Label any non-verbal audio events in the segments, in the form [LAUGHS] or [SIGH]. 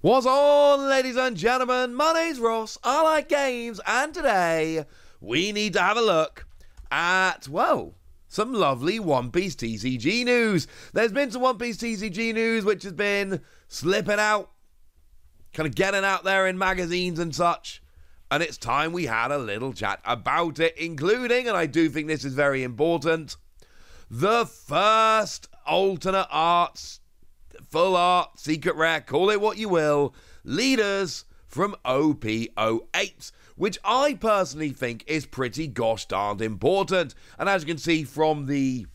What's on, ladies and gentlemen? My name's Ross. I like games, and today we need to have a look at, well, some lovely One Piece TCG news. There's been some One Piece TCG news which has been slipping out, kind of getting out there in magazines and such. And it's time we had a little chat about it, including, and I do think this is very important, the first alternate arts full art, secret rare, call it what you will, leaders from OP08, which I personally think is pretty gosh darned important. And as you can see from the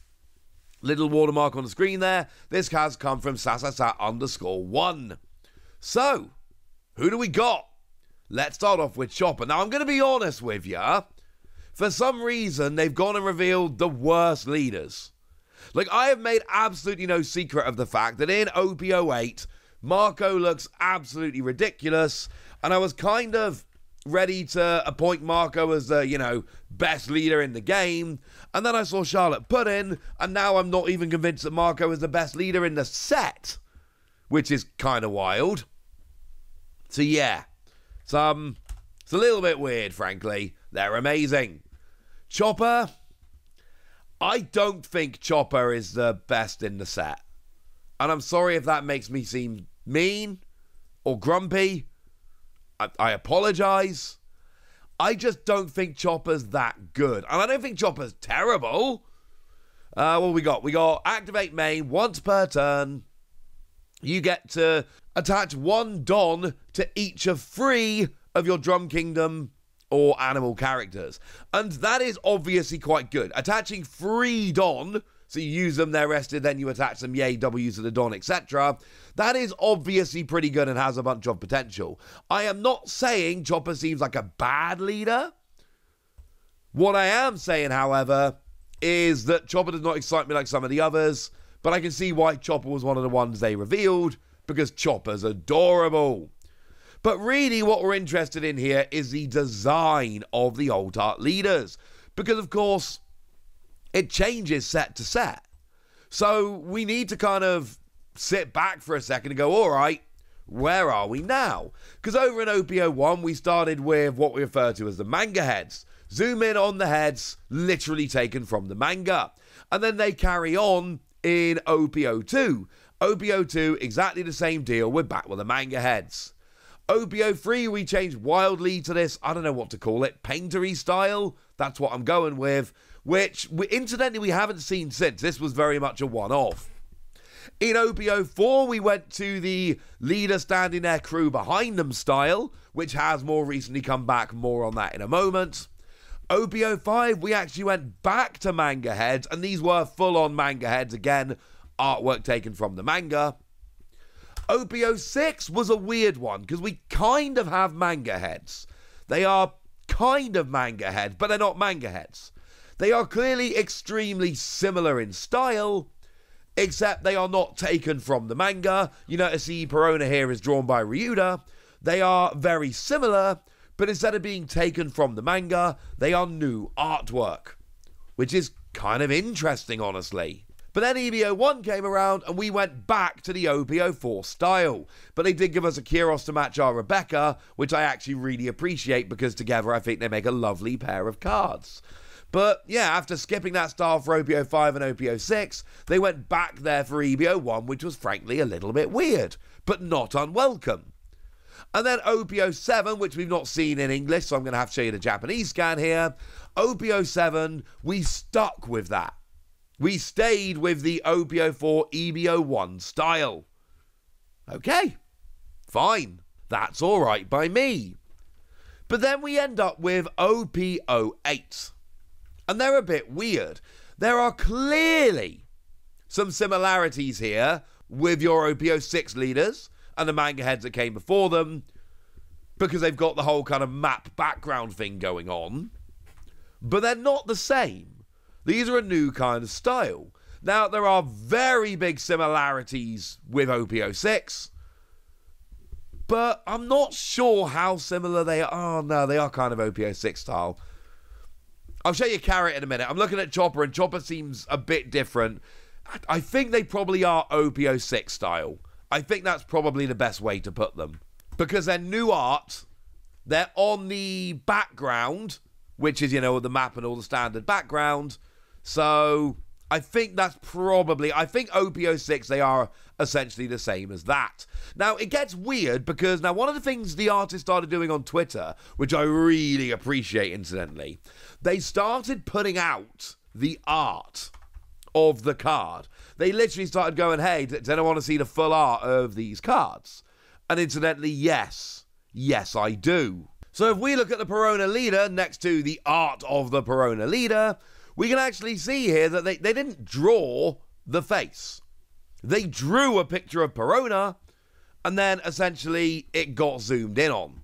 little watermark on the screen there, this has come from sasasa underscore one. So, who do we got? Let's start off with Chopper. Now, I'm going to be honest with you. For some reason, they've gone and revealed the worst leaders. Like, I have made absolutely no secret of the fact that in OP08, Marco looks absolutely ridiculous, and I was kind of ready to appoint Marco as the, you know, best leader in the game. And then I saw Charlotte Pudding, and now I'm not even convinced that Marco is the best leader in the set, which is kind of wild. So, yeah, it's, um, it's a little bit weird, frankly. They're amazing. Chopper, I don't think Chopper is the best in the set. And I'm sorry if that makes me seem mean or grumpy. I, I apologize. I just don't think Chopper's that good. And I don't think Chopper's terrible. Uh, what we got? We got activate main once per turn. You get to attach one Don to each of three of your Drum Kingdom or animal characters. And that is obviously quite good. Attaching three Don, so you use them, they're rested, then you attach them, yay, W's to the Don, etc. That is obviously pretty good and has a bunch of potential. I am not saying Chopper seems like a bad leader. What I am saying, however, is that Chopper does not excite me like some of the others, but I can see why Chopper was one of the ones they revealed, because Chopper's adorable. But really, what we're interested in here is the design of the alt art leaders. Because, of course, it changes set to set. So we need to kind of sit back for a second and go, all right, where are we now? Because over in OP01, we started with what we refer to as the manga heads. Zoom in on the heads, literally taken from the manga. And then they carry on in OP02. OP02, exactly the same deal, we're back with the manga heads. OP03, we changed wildly to this, I don't know what to call it, paintery style. That's what I'm going with, which we, incidentally we haven't seen since. This was very much a one off. In OP04, we went to the leader standing their crew behind them style, which has more recently come back. More on that in a moment. OP05, we actually went back to manga heads, and these were full on manga heads again, artwork taken from the manga. OP06 was a weird one because we kind of have manga heads. They are kind of manga heads, but they're not manga heads. They are clearly extremely similar in style, except they are not taken from the manga. You notice the Perona here is drawn by Ryuda. They are very similar, but instead of being taken from the manga, they are new artwork, which is kind of interesting, honestly. But then EB01 came around and we went back to the OP04 style. But they did give us a Kyros to match our Rebecca, which I actually really appreciate because together I think they make a lovely pair of cards. But yeah, after skipping that style for OP05 and OP06, they went back there for EB01, which was frankly a little bit weird, but not unwelcome. And then OP07, which we've not seen in English, so I'm going to have to show you the Japanese scan here. OP07, we stuck with that. We stayed with the OP04 EB01 style. Okay, fine. That's alright by me. But then we end up with OP08. And they're a bit weird. There are clearly some similarities here with your OP06 leaders and the manga heads that came before them because they've got the whole kind of map background thing going on. But they're not the same. These are a new kind of style. Now, there are very big similarities with OP06, but I'm not sure how similar they are. No, they are kind of OP06 style. I'll show you Carrot in a minute. I'm looking at Chopper, and Chopper seems a bit different. I think they probably are OP06 style. I think that's probably the best way to put them. Because they're new art, they're on the background, which is, you know, the map and all the standard background. So I think that's probably, I think OP06, they are essentially the same as that. Now, it gets weird because now one of the things the artist started doing on Twitter, which I really appreciate incidentally, they started putting out the art of the card. They literally started going, hey, does anyone want to see the full art of these cards? And incidentally, yes, yes, I do. So if we look at the Perona leader next to the art of the Perona leader, we can actually see here that they, they didn't draw the face. They drew a picture of Perona, and then essentially it got zoomed in on.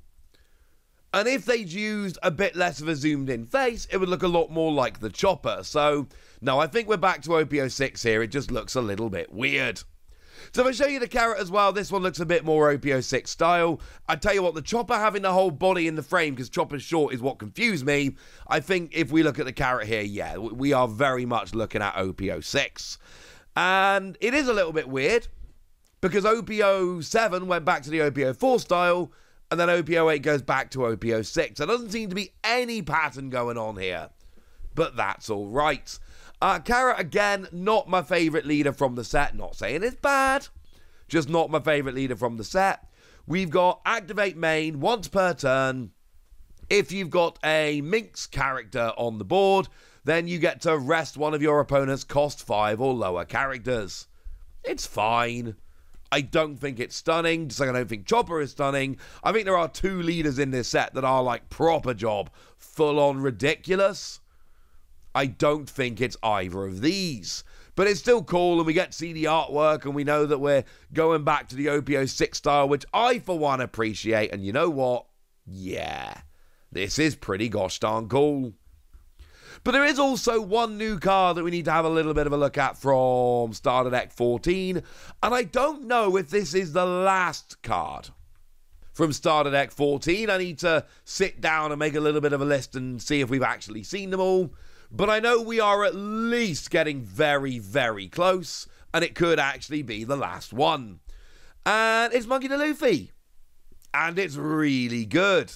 And if they'd used a bit less of a zoomed in face, it would look a lot more like the chopper. So, no, I think we're back to OP06 here. It just looks a little bit weird. So if I show you the carrot as well, this one looks a bit more OPO 6 style. I tell you what, the chopper having the whole body in the frame because chopper's short is what confused me. I think if we look at the carrot here, yeah, we are very much looking at OPO 6. And it is a little bit weird because OPO 7 went back to the OPO 4 style and then OPO 8 goes back to OPO 6. There doesn't seem to be any pattern going on here, but that's all right. Uh, Carrot, again, not my favourite leader from the set. Not saying it's bad, just not my favourite leader from the set. We've got activate main once per turn. If you've got a Minks character on the board, then you get to rest one of your opponent's cost 5 or lower characters. It's fine. I don't think it's stunning, just like I don't think Chopper is stunning. I think there are two leaders in this set that are like proper job, full on ridiculous. I don't think it's either of these. But it's still cool, and we get to see the artwork, and we know that we're going back to the OP06 style, which I, for one, appreciate. And you know what? Yeah, this is pretty gosh darn cool. But there is also one new card that we need to have a little bit of a look at from Starter Deck 14. And I don't know if this is the last card from Starter Deck 14. I need to sit down and make a little bit of a list and see if we've actually seen them all. But I know we are at least getting very, very close. And it could actually be the last one. And it's Monkey D. Luffy. And it's really good.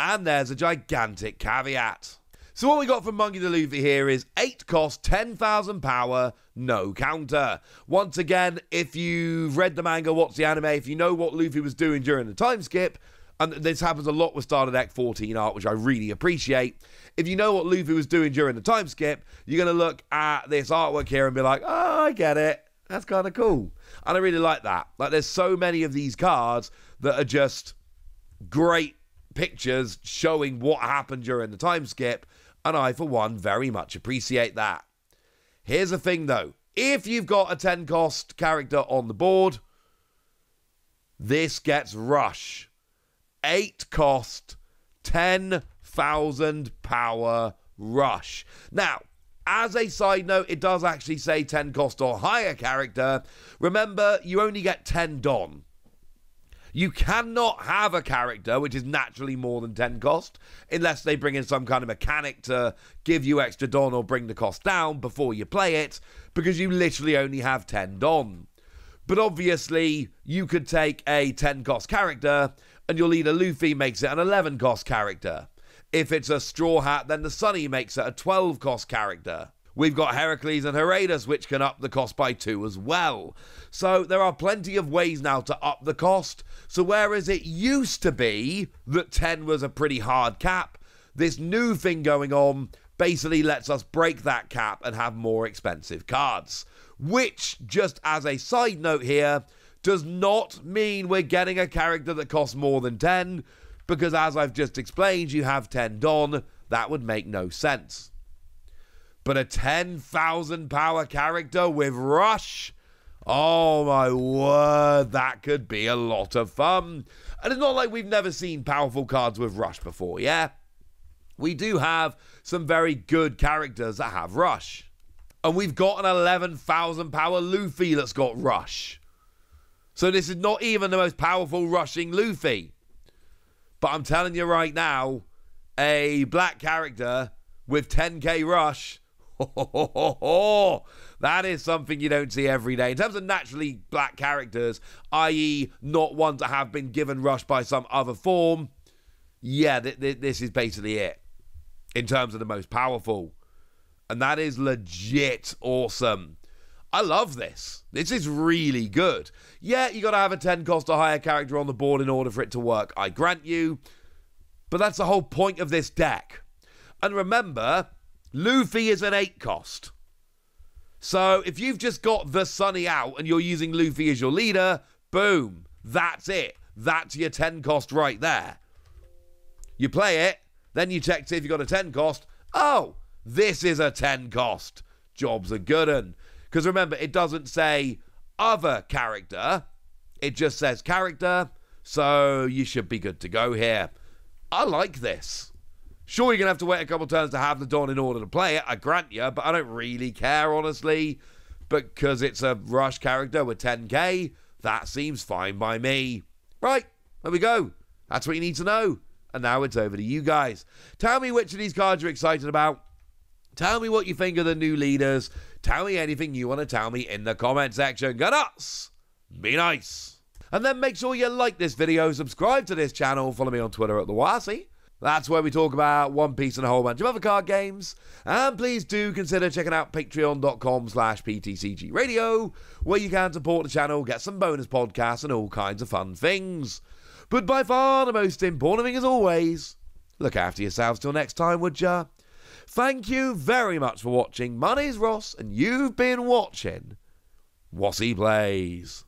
And there's a gigantic caveat. So what we got from Monkey D. Luffy here is 8 cost, 10,000 power, no counter. Once again, if you've read the manga, watched the anime, if you know what Luffy was doing during the time skip, and this happens a lot with Starter Deck 14 art, which I really appreciate. If you know what Luffy was doing during the time skip, you're going to look at this artwork here and be like, oh, I get it. That's kind of cool. And I really like that. Like, there's so many of these cards that are just great pictures showing what happened during the time skip and I, for one, very much appreciate that. Here's the thing though if you've got a 10 cost character on the board, this gets rush. 8 cost, 10,000 power rush. Now, as a side note, it does actually say 10 cost or higher character. Remember, you only get 10 Don. You cannot have a character which is naturally more than 10 cost unless they bring in some kind of mechanic to give you extra Don or bring the cost down before you play it, because you literally only have 10 Don. But obviously, you could take a 10 cost character and your leader Luffy makes it an 11 cost character. If it's a Straw Hat, then the Sunny makes it a 12 cost character. We've got Heracles and Herades, which can up the cost by two as well. So there are plenty of ways now to up the cost. So whereas it used to be that 10 was a pretty hard cap, this new thing going on basically lets us break that cap and have more expensive cards. Which, just as a side note here, does not mean we're getting a character that costs more than 10, because as I've just explained, you have 10 Don. That would make no sense. But a 10,000 power character with Rush? Oh my word, that could be a lot of fun. And it's not like we've never seen powerful cards with Rush before, yeah? We do have some very good characters that have Rush. And we've got an 11,000 power Luffy that's got Rush. So this is not even the most powerful rushing Luffy. But I'm telling you right now, a black character with 10k rush [LAUGHS] that is something you don't see every day. In terms of naturally black characters, i.e., not one to have been given Rush by some other form, yeah, th- th- this is basically it in terms of the most powerful. And that is legit awesome. I love this. This is really good. Yeah, you got to have a 10 cost or higher character on the board in order for it to work. I grant you. But that's the whole point of this deck. And remember, Luffy is an 8 cost. So if you've just got the Sunny out and you're using Luffy as your leader, boom, that's it. That's your 10 cost right there. You play it, then you check to see if you've got a 10 cost. Oh, this is a 10 cost. Job's a good un. Because remember, it doesn't say other character, it just says character. So you should be good to go here. I like this. Sure, you're going to have to wait a couple turns to have the Don in order to play it, I grant you, but I don't really care, honestly. Because it's a rush character with 10k, that seems fine by me. Right, there we go. That's what you need to know. And now it's over to you guys. Tell me which of these cards you're excited about. Tell me what you think of the new leaders. Tell me anything you want to tell me in the comment section. Go! Be nice! And then make sure you like this video, subscribe to this channel, follow me on Twitter at the Wossy. That's where we talk about One Piece and a whole bunch of other card games. And please do consider checking out patreon.com slash ptcg radio, where you can support the channel, get some bonus podcasts, and all kinds of fun things. But by far the most important thing, as always, look after yourselves till next time, would ya? Thank you very much for watching. My name's Ross, and you've been watching Wossy Plays.